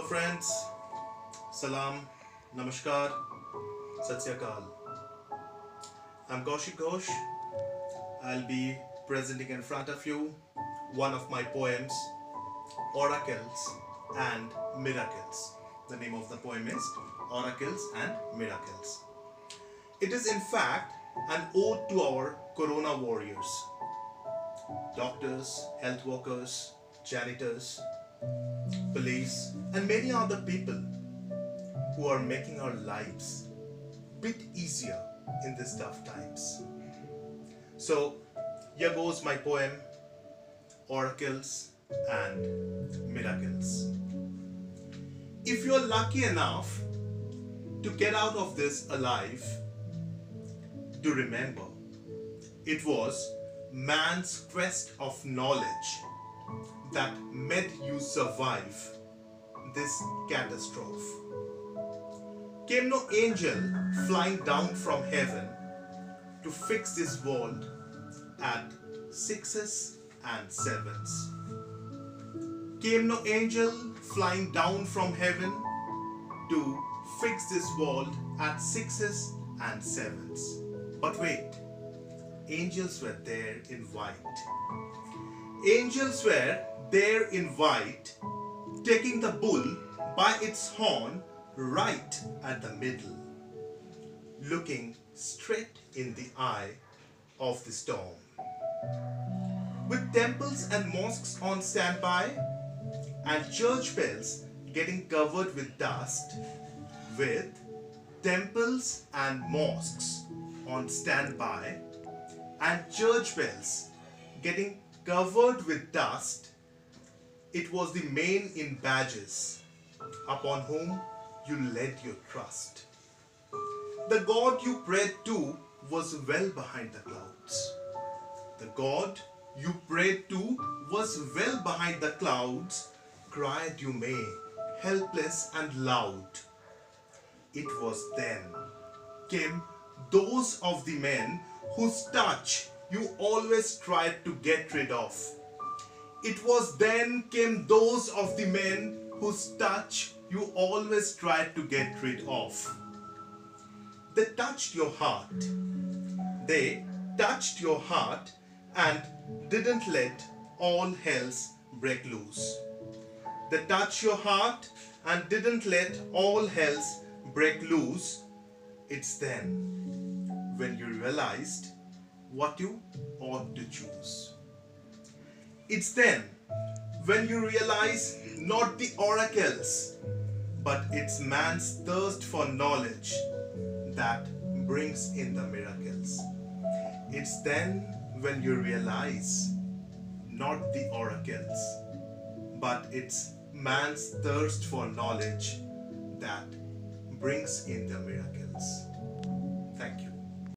Hello, friends. Salam, Namaskar, Sat Sri Akal. I'm Kaushik Ghosh. I'll be presenting in front of you one of my poems, Oracles and Miracles. The name of the poem is Oracles and Miracles. It is, in fact, an ode to our Corona warriors doctors, health workers, janitors, police, and many other people who are making our lives bit easier in these tough times. So, here goes my poem Oracles and Miracles. If you're lucky enough to get out of this alive, do remember it was man's quest of knowledge that survive this catastrophe. Came no angel flying down from heaven to fix this world at sixes and sevens. Came no angel flying down from heaven to fix this world at sixes and sevens. But wait, angels were there in white. Angels were there in white, taking the bull by its horn right at the middle, looking straight in the eye of the storm. With temples and mosques on standby, and church bells getting covered with dust, with temples and mosques on standby, and church bells getting covered with dust, it was the main in badges upon whom you laid your trust. The God you prayed to was well behind the clouds. The God you prayed to was well behind the clouds, cried you may, helpless and loud. It was then came those of the men whose touch you always tried to get rid of. It was then came those of the men whose touch you always tried to get rid of. They touched your heart. They touched your heart and didn't let all hells break loose. They touched your heart and didn't let all hells break loose. It's then when you realized what you ought to choose. It's then when you realize not the oracles, but it's man's thirst for knowledge that brings in the miracles. It's then when you realize not the oracles, but it's man's thirst for knowledge that brings in the miracles. Thank you.